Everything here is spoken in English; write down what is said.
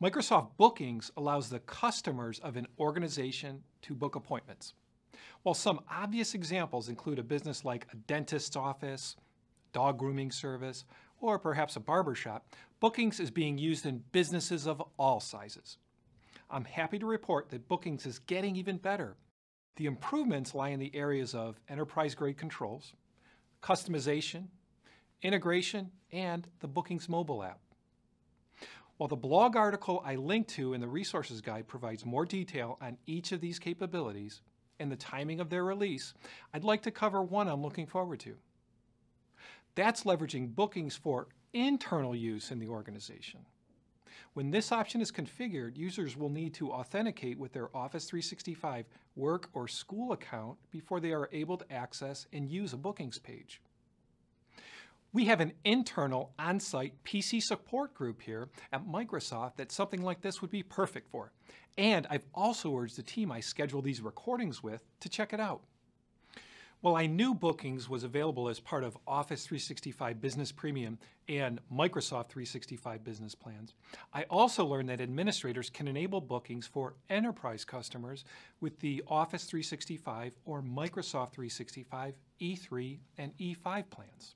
Microsoft Bookings allows the customers of an organization to book appointments. While some obvious examples include a business like a dentist's office, dog grooming service, or perhaps a barber shop, Bookings is being used in businesses of all sizes. I'm happy to report that Bookings is getting even better. The improvements lie in the areas of enterprise-grade controls, customization, integration, and the Bookings mobile app. While the blog article I linked to in the resources guide provides more detail on each of these capabilities and the timing of their release, I'd like to cover one I'm looking forward to. That's leveraging bookings for internal use in the organization. When this option is configured, users will need to authenticate with their Office 365 work or school account before they are able to access and use a bookings page. We have an internal on-site PC support group here at Microsoft that something like this would be perfect for. And I've also urged the team I schedule these recordings with to check it out. While I knew Bookings was available as part of Office 365 Business Premium and Microsoft 365 Business Plans, I also learned that administrators can enable bookings for enterprise customers with the Office 365 or Microsoft 365 E3 and E5 plans.